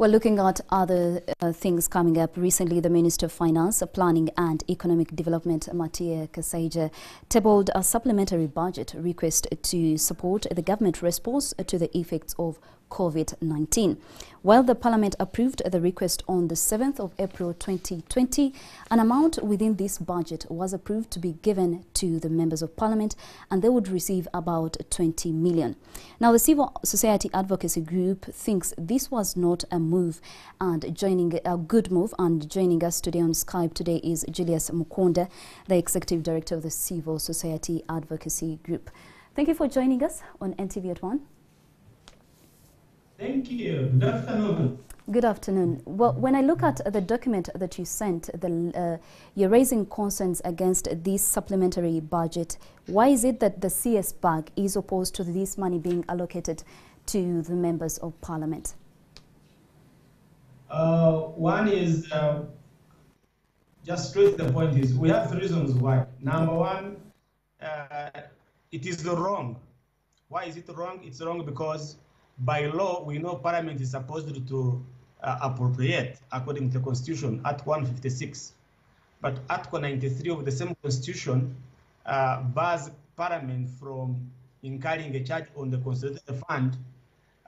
Well, looking at other uh, things coming up, recently the Minister of Finance, Planning and Economic Development, Matia Kasaija, tabled a supplementary budget request to support the government response to the effects of COVID-19. While the Parliament approved the request on the 7th of April 2020, an amount within this budget was approved to be given to the members of Parliament and they would receive about 20 million. Now, the Civil Society Advocacy Group thinks this was not a move and joining a good move and joining us today on Skype today is Julius Mukunda, the Executive Director of the Civil Society Advocacy Group. Thank you for joining us on NTV at 1. Thank you. Good afternoon. Good afternoon. Well, when I look at the document that you sent, the, uh, you're raising concerns against this supplementary budget. Why is it that the CS BAG is opposed to this money being allocated to the members of parliament? Uh, one is, uh, just straight to the point is, we have three reasons why. Number one, uh, it is wrong. Why is it wrong? It's wrong because by law, we know Parliament is supposed to uh, appropriate according to the Constitution, Article 156. But Article 93 of the same Constitution uh, bars Parliament from incurring a charge on the Consolidated Fund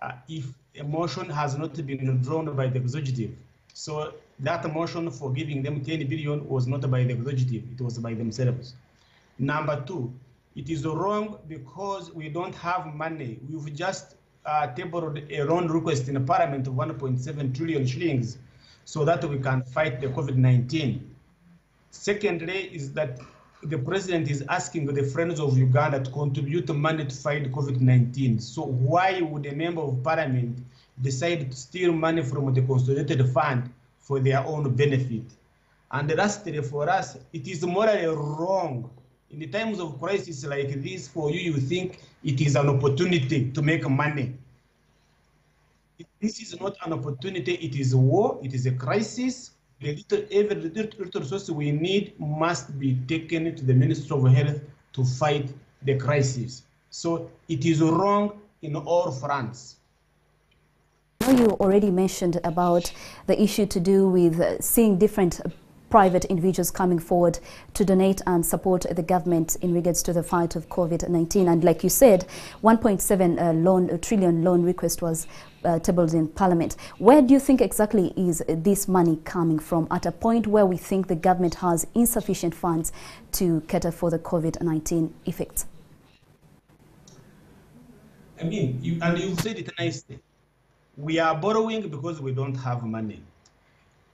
uh, if a motion has not been drawn by the executive. So that motion for giving them 10 billion was not by the executive, it was by themselves. Number two, it is wrong because we don't have money. We've just uh, tabled a loan request in parliament of 1.7 trillion shillings so that we can fight the COVID-19. Secondly, is that the president is asking the friends of Uganda to contribute money to fight COVID-19. So why would a member of parliament decide to steal money from the consolidated fund for their own benefit? And lastly, for us, it is morally wrong in the times of crisis like this, for you, you think it is an opportunity to make money. This is not an opportunity, it is a war, it is a crisis. Every little resource we need must be taken to the Ministry of Health to fight the crisis. So it is wrong in all fronts. You already mentioned about the issue to do with seeing different private individuals coming forward to donate and support the government in regards to the fight of COVID-19. And like you said, 1.7 uh, loan, trillion loan request was uh, tabled in Parliament. Where do you think exactly is this money coming from at a point where we think the government has insufficient funds to cater for the COVID-19 effects? I mean, you, and you said it nicely. We are borrowing because we don't have money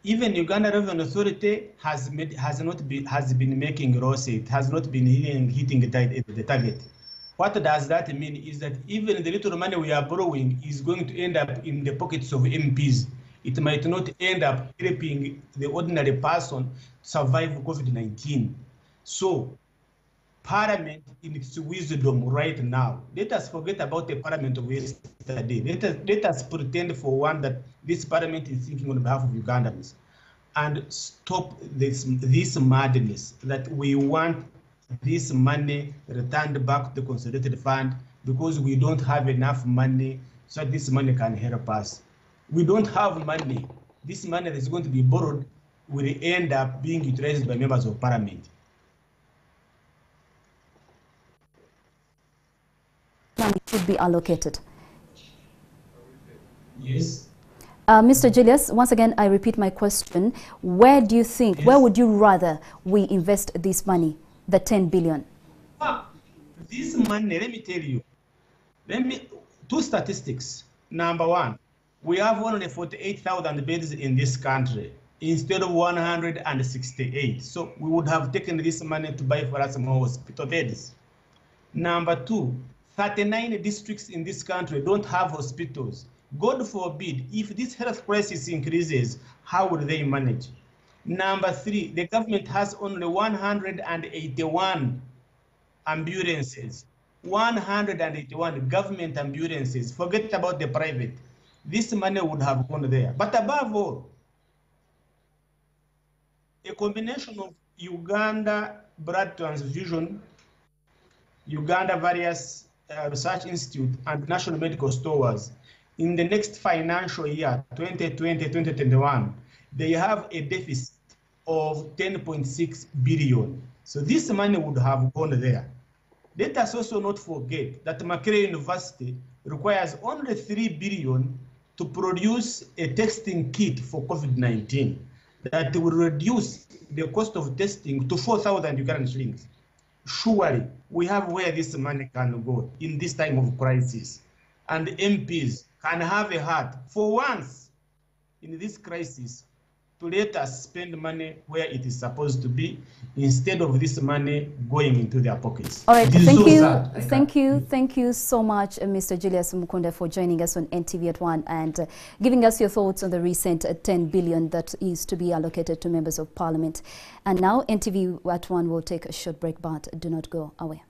even Uganda Revenue Authority has made, has not been has been making losses. It has not been hitting, hitting the, the target. What does that mean is that even the little money we are borrowing is going to end up in the pockets of MPs. It might not end up helping the ordinary person survive COVID-19. So Parliament in its wisdom right now, let us forget about the Parliament of yesterday. Let us, let us pretend for one that this Parliament is thinking on behalf of Ugandans and stop this, this madness that we want this money returned back to the consolidated fund because we don't have enough money so this money can help us. We don't have money. This money that is going to be borrowed will end up being utilized by members of parliament. Should be allocated. Yes. Uh, Mr. Julius, once again, I repeat my question. Where do you think, yes. where would you rather we invest this money, the 10 billion? Ah, this money, let me tell you, let me, two statistics. Number one, we have only 48,000 beds in this country instead of 168. So we would have taken this money to buy for us more hospital beds. Number two, 39 districts in this country don't have hospitals. God forbid, if this health crisis increases, how will they manage? Number three, the government has only 181 ambulances. 181 government ambulances. Forget about the private. This money would have gone there. But above all, a combination of Uganda blood transfusion, Uganda Virus Uh, research institute, and national medical stores in the next financial year, 2020-2021, they have a deficit of 10.6 billion. So this money would have gone there. Let us also not forget that Makerere University requires only 3 billion to produce a testing kit for COVID-19 that will reduce the cost of testing to 4,000 Ugandan shillings. Surely, we have where this money can go in this time of crisis. And MPs can have a heart for once in this crisis to let us spend money where it is supposed to be instead of this money going into their pockets. All right, thank you, thank you, thank you so much, uh, Mr. Julius Mukunda, for joining us on NTV at 1 and uh, giving us your thoughts on the recent uh, 10 billion that is to be allocated to members of parliament. And now NTV at 1 will take a short break, but do not go away.